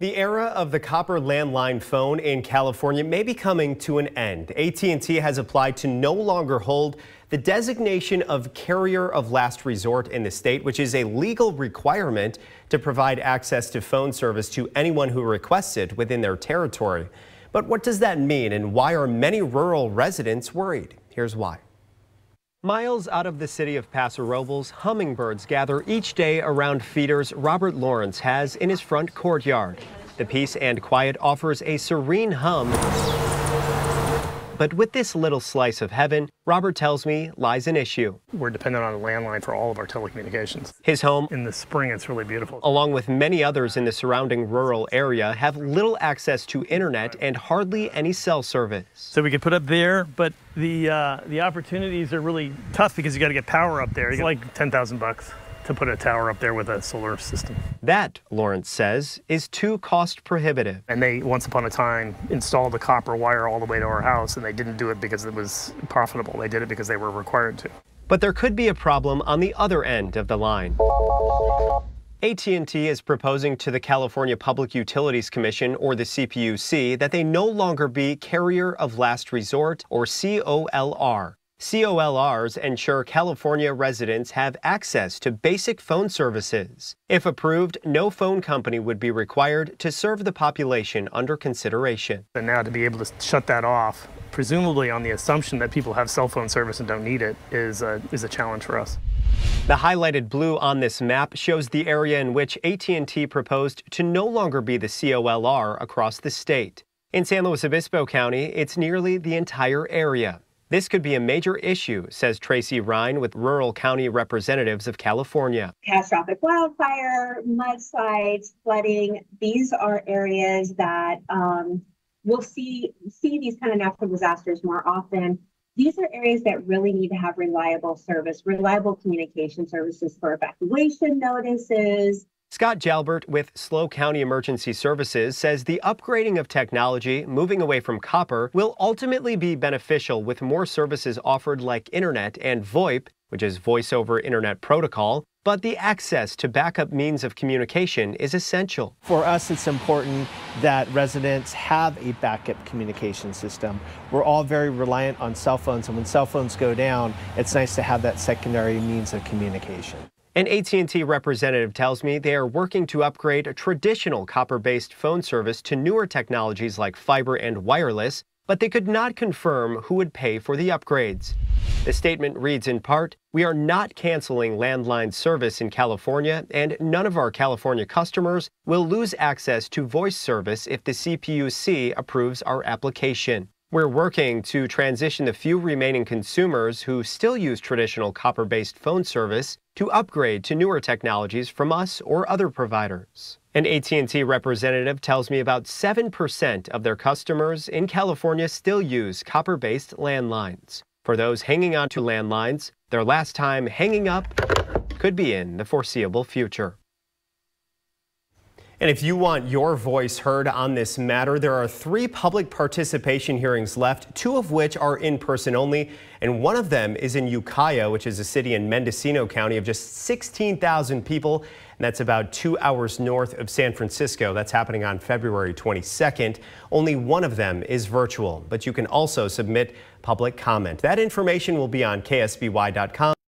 The era of the copper landline phone in California may be coming to an end. AT&T has applied to no longer hold the designation of carrier of last resort in the state, which is a legal requirement to provide access to phone service to anyone who requests it within their territory. But what does that mean and why are many rural residents worried? Here's why. Miles out of the city of Paso Robles, hummingbirds gather each day around feeders Robert Lawrence has in his front courtyard. The peace and quiet offers a serene hum but with this little slice of heaven, Robert tells me lies an issue. We're dependent on a landline for all of our telecommunications. His home, in the spring, it's really beautiful. Along with many others in the surrounding rural area, have little access to internet and hardly any cell service. So we could put up there, but the uh, the opportunities are really tough because you got to get power up there. It's like 10,000 bucks to put a tower up there with a solar system. That, Lawrence says, is too cost prohibitive. And they, once upon a time, installed a copper wire all the way to our house, and they didn't do it because it was profitable. They did it because they were required to. But there could be a problem on the other end of the line. AT&T is proposing to the California Public Utilities Commission, or the CPUC, that they no longer be Carrier of Last Resort, or COLR. COLRs ensure California residents have access to basic phone services. If approved, no phone company would be required to serve the population under consideration. And now to be able to shut that off, presumably on the assumption that people have cell phone service and don't need it, is a, is a challenge for us. The highlighted blue on this map shows the area in which AT&T proposed to no longer be the COLR across the state. In San Luis Obispo County, it's nearly the entire area. This could be a major issue, says Tracy Rhine with Rural County Representatives of California. Catastrophic wildfire, mudslides, flooding, these are areas that um, we'll see, see these kind of natural disasters more often. These are areas that really need to have reliable service, reliable communication services for evacuation notices, Scott Jalbert with SLO County Emergency Services says the upgrading of technology, moving away from copper, will ultimately be beneficial with more services offered like internet and VoIP, which is Voice over Internet Protocol, but the access to backup means of communication is essential. For us, it's important that residents have a backup communication system. We're all very reliant on cell phones, and when cell phones go down, it's nice to have that secondary means of communication. An AT&T representative tells me they are working to upgrade a traditional copper-based phone service to newer technologies like fiber and wireless, but they could not confirm who would pay for the upgrades. The statement reads in part, We are not canceling landline service in California, and none of our California customers will lose access to voice service if the CPUC approves our application. We're working to transition the few remaining consumers who still use traditional copper-based phone service to upgrade to newer technologies from us or other providers. An AT&T representative tells me about 7% of their customers in California still use copper-based landlines. For those hanging on to landlines, their last time hanging up could be in the foreseeable future. And if you want your voice heard on this matter, there are three public participation hearings left, two of which are in person only, and one of them is in Ukiah, which is a city in Mendocino County of just 16,000 people, and that's about two hours north of San Francisco. That's happening on February 22nd. Only one of them is virtual, but you can also submit public comment. That information will be on ksby.com.